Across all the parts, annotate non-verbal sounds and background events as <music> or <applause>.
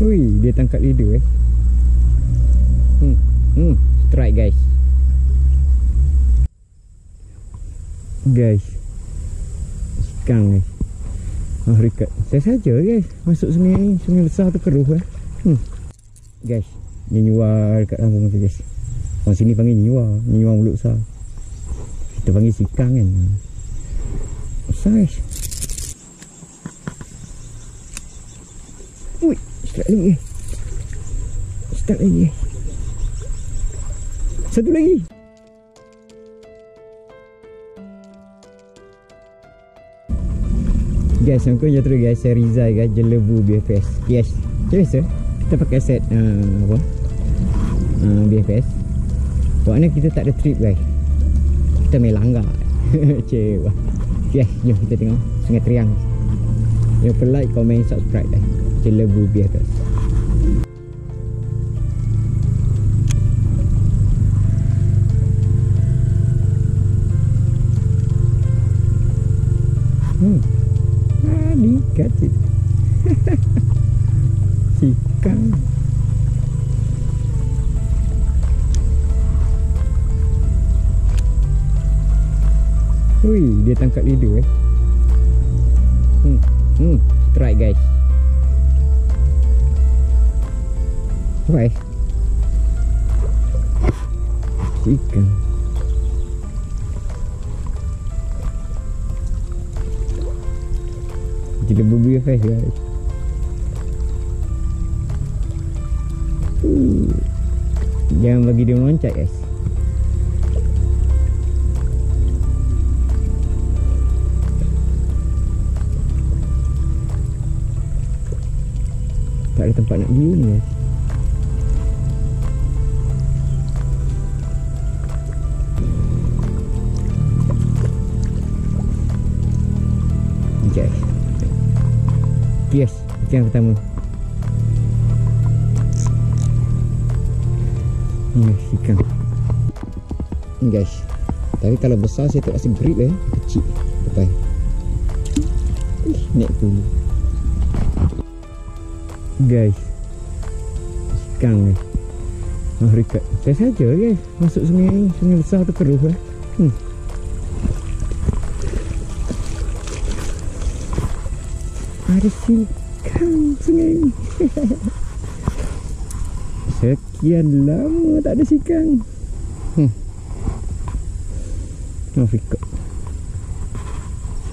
Ui, dia tangkap leader eh. Hmm. Hmm, strike guys. Guys. Ikan guys. Oh, rekat. Saya saja guys. Masuk sungai ni, sungai besar tu keruh eh. Hmm. Guys, nyuar dekat kampung tu guys. Orang sini panggil nyuar, nyuar mulut besar. Kita panggil sikang kan. Besar guys. Ui, start lagi. Start lagi. Satu lagi. Guys, aku je terus guys, saya Rizal guys, jelebu BFS. Yes. Macam biasa, kita pakai set uh, apa? Uh, BFS. Buatnya kita tak ada trip guys. Kita main langgar. <laughs> Cik. Yes, jom kita tengok Sungai Teriang. Jangan lupa like, komen, subscribe guys. Jelebu BFS. Fast guys. Uh. Jangan bagi dia meloncat guys. Tak ada tempat nak view ni guys. Guys. Yes, itu yang pertama. Ni guys, ikan. Ni guys. Tapi kalau besar saya tak rasa grip eh. Kecil. Lepas. Ih, naik dulu. Guys. Ikan guys. Oh, rekat. Saya saja guys. Masuk sungai ni. Sungai besar tu keruh eh. Hmm. Ada sikan sungai. <laughs> Sekian lama tak ada sikan. Hmm. Oh, Afrika.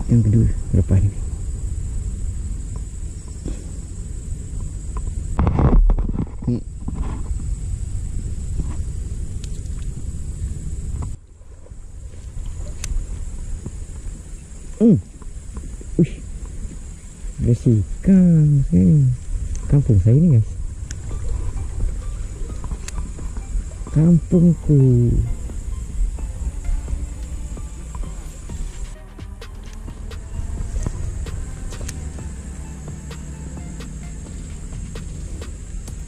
Yang kedua lepas ni. Hmm. Hmm. Uish. Bersihkan sini. Kampung saya ni guys. Kampungku.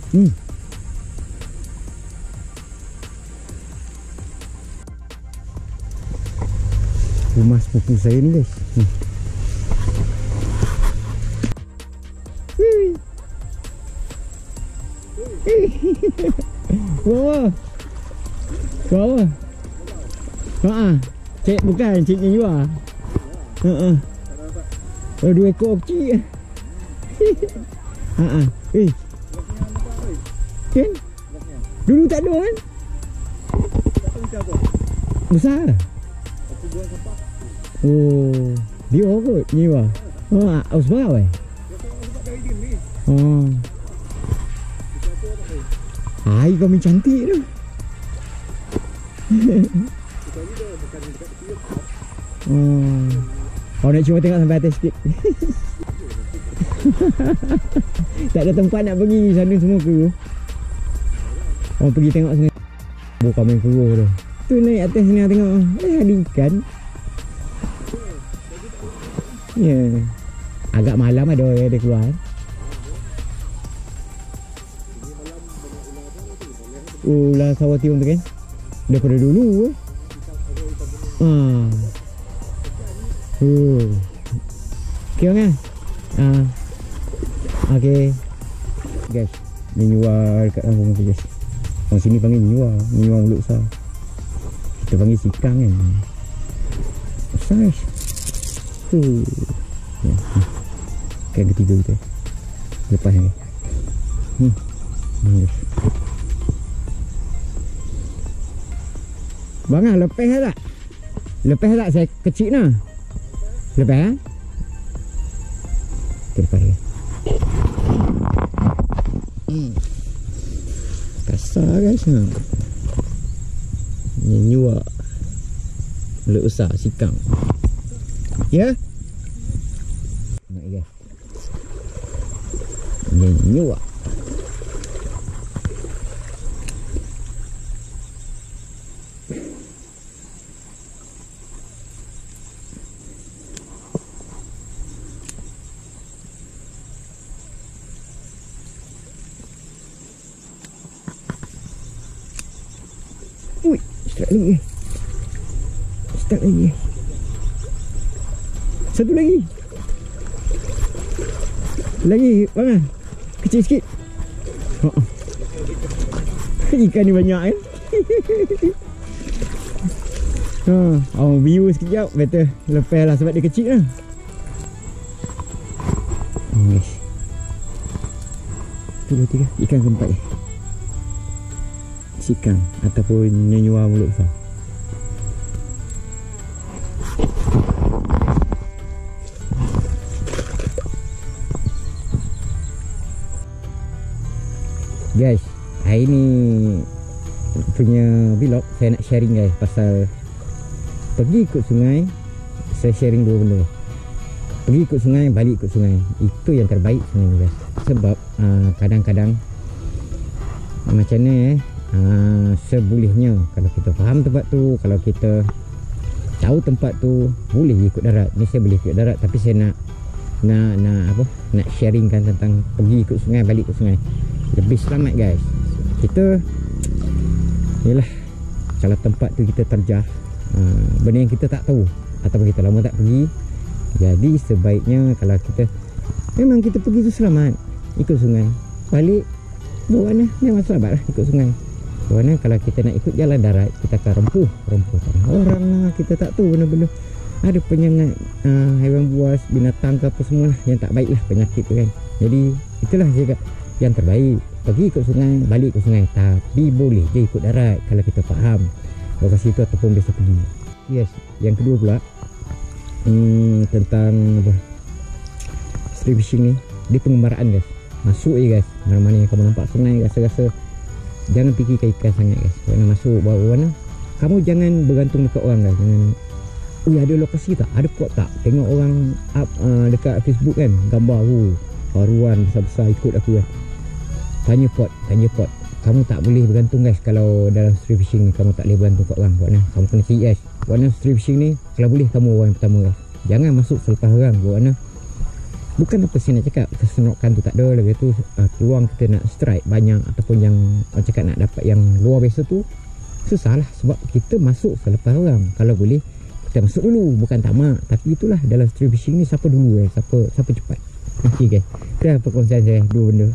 Hmm. Rumah sepupu saya ni guys. Hmm. Bawah. Bawah. Ha Cik bukan cik juga. Ha ah. Oh dua ekor kecil. <laughs> Ha ah. Eh. Kan? Dulu tak ada kan? Besar. Oh, dia kot nyewa. Oh, aus bawah eh. Oh. Hai kau main cantik tu. oh. <laughs> Kau nak cuba tengok sampai atas sikit. <laughs> tak ada tempat nak pergi sana semua ke. Orang pergi tengok sungai. Bukan main keruh tu. Tu naik atas sini tengok. Eh ada ikan. Ya. Yeah. Agak malam ada orang ada keluar. Ular sawah tiung tu kan? Daripada dulu eh. Oh. Okay, orang ah. Ah. Okay. guys Menyua dekat kampung tu guys Orang sini panggil menyua Menyua mulut besar Kita panggil sikang kan Besar guys Tu ya. Kan ketiga kita Lepas ni Hmm Hmm Bang ah, lepas tak? Lepas tak saya kecil nah? Lepas lepas dia hmm. Kasar guys ha? Ni nyuak Mulut besar, sikang Ya? Yeah? Tengok guys Ni nyuak Ui, start lagi. Start lagi. Satu lagi. Lagi, mana? Kecil sikit. Oh. <laughs> Ikan ni banyak kan? <laughs> ha, oh, view sekejap better lepas lah sebab dia kecil lah. Dua tiga ikan keempat ya sikang ataupun nyenyua mulut besar. Guys, hari ni punya vlog saya nak sharing guys pasal pergi ikut sungai saya sharing dua benda. Pergi ikut sungai, balik ikut sungai. Itu yang terbaik sebenarnya guys. Sebab uh, kadang-kadang macam ni eh uh, sebolehnya. Kalau kita faham tempat tu kalau kita tahu tempat tu boleh ikut darat. Ni saya boleh ikut darat tapi saya nak nak nak apa? Nak sharingkan tentang pergi ikut sungai balik ikut sungai. Lebih selamat guys. Kita yalah kalau tempat tu kita terjah uh, benda yang kita tak tahu ataupun kita lama tak pergi jadi sebaiknya kalau kita memang kita pergi tu selamat ikut sungai. Balik buat mana memang selamat lah ikut sungai kerana kalau kita nak ikut jalan darat Kita akan rempuh. Rempuh tanah orang lah. Kita tak tahu benda-benda Ada penyengat uh, Haiwan buas Binatang ke apa semua lah Yang tak baik lah Penyakit tu kan. Jadi Itulah saya Yang terbaik. Pergi ikut sungai Balik ikut sungai. Tapi boleh je ikut darat Kalau kita faham Lokasi tu ataupun biasa pergi. Yes Yang kedua pula hmm, Tentang apa? Street fishing ni. Dia pengembaraan guys. Masuk je guys. Mana-mana yang kamu nampak sungai Rasa-rasa jangan fikirkan ikan sangat guys. Kalau masuk bawah mana kamu jangan bergantung dekat orang guys. Jangan Ui ada lokasi tak? Ada pot tak? Tengok orang up uh, dekat Facebook kan? Gambar oh, Paruan besar-besar ikut aku kan? Tanya pot Tanya pot. Kamu tak boleh bergantung guys Kalau dalam street fishing ni. Kamu tak boleh bergantung kat orang Buat? Kamu kena CS Buat mana street fishing ni? Kalau boleh kamu orang pertama guys. Jangan masuk selepas orang Buat? Bukan apa saya nak cakap keserokan tu tak ada lagi tu uh, peluang kita nak strike banyak ataupun yang orang cakap nak dapat yang luar biasa tu susah lah sebab kita masuk selepas orang. Kalau boleh kita masuk dulu bukan tamak tapi itulah dalam street fishing ni siapa dulu eh? Siapa siapa cepat? Ok guys. Itu lah perkongsian saya? Dua benda.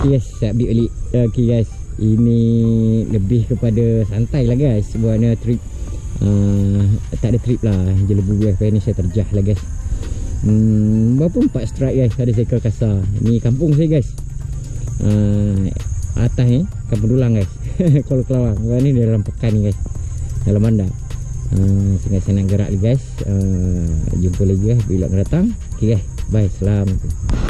Ok guys. Saya update balik. Ok guys. Ini lebih kepada santai lah guys. Sebenarnya trip. Uh, tak ada trip lah. Jelebu guys. Ni saya terjah lah guys Hmm, berapa empat strike guys ada seekor kasar. Ni kampung saya guys. Uh, atas ni kampung dulang guys. <laughs> Kalau kelawang. Wah ni dalam pekan ni guys. Dalam bandar. Uh, sehingga saya nak gerak lagi guys. Uh, jumpa lagi guys bila datang. Okey guys. Bye. Assalamualaikum.